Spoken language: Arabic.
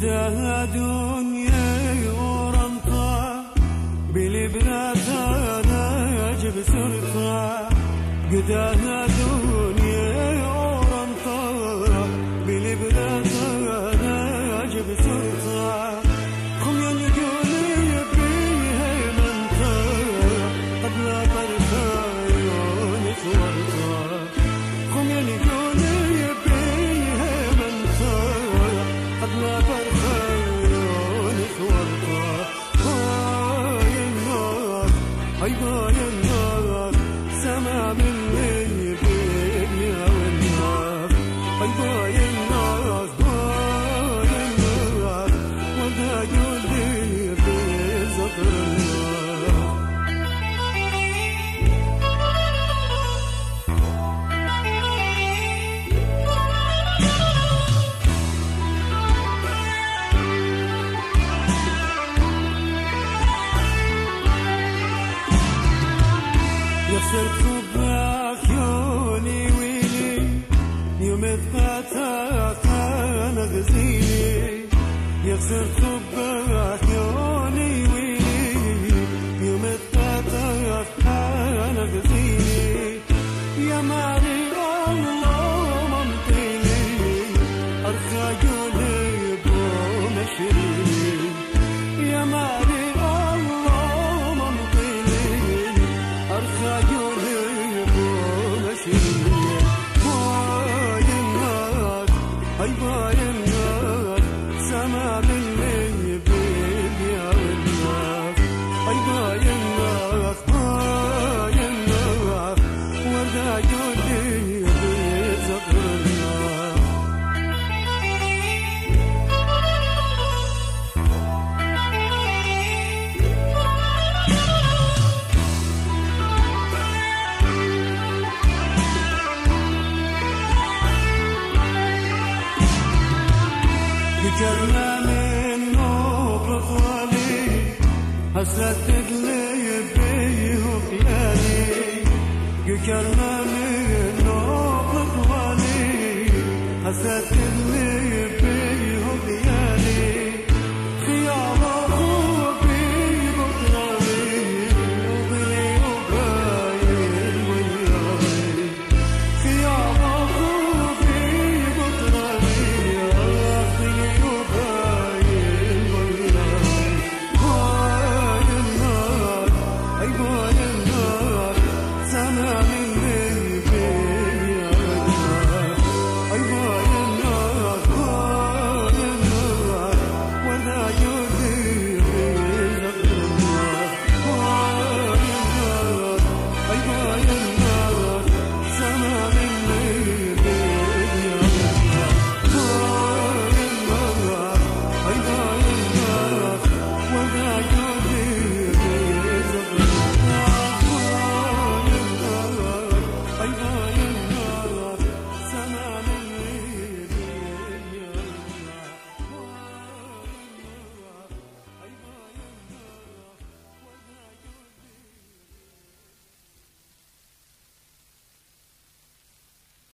بداها دنيا ورمطة بلبنات أنا أجب سرطة قداها دنيا Hay vayan من نور غالي حسرت قلبي وخيالي قكرنا